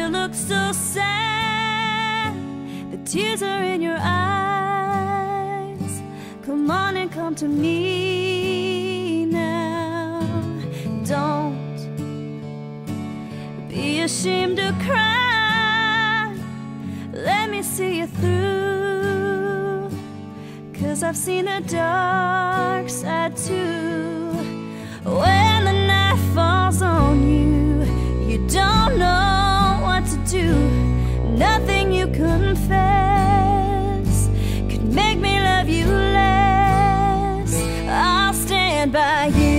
you look so sad? The tears are in your eyes. Come on and come to me now. Don't be ashamed to cry. Let me see you through. Cause I've seen the dark side too. confess could make me love you less. I'll stand by you.